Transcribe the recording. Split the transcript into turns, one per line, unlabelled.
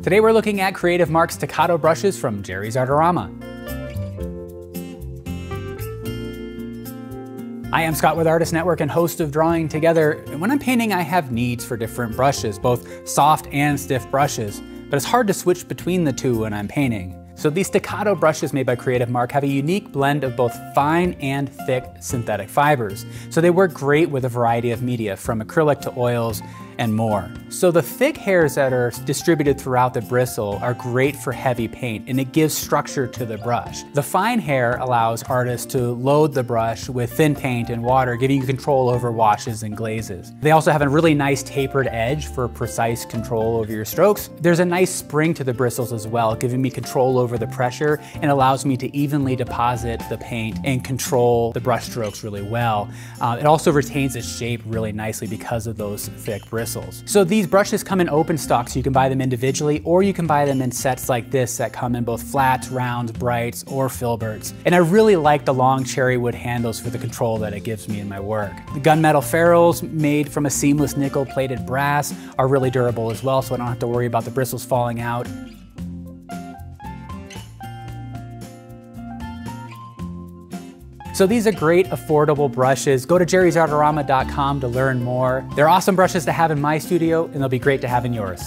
Today we're looking at Creative Mark staccato brushes from Jerry's Artarama. I am Scott with Artist Network and host of Drawing Together. And when I'm painting, I have needs for different brushes, both soft and stiff brushes. But it's hard to switch between the two when I'm painting. So these staccato brushes made by Creative Mark have a unique blend of both fine and thick synthetic fibers. So they work great with a variety of media, from acrylic to oils and more. So the thick hairs that are distributed throughout the bristle are great for heavy paint and it gives structure to the brush. The fine hair allows artists to load the brush with thin paint and water, giving you control over washes and glazes. They also have a really nice tapered edge for precise control over your strokes. There's a nice spring to the bristles as well, giving me control over the pressure and allows me to evenly deposit the paint and control the brush strokes really well. Uh, it also retains its shape really nicely because of those thick bristles bristles. So these brushes come in open stock, so you can buy them individually, or you can buy them in sets like this that come in both flats, rounds, brights, or filberts. And I really like the long cherry wood handles for the control that it gives me in my work. The gunmetal ferrules made from a seamless nickel plated brass are really durable as well, so I don't have to worry about the bristles falling out. So these are great affordable brushes. Go to jerrysartarama.com to learn more. They're awesome brushes to have in my studio and they'll be great to have in yours.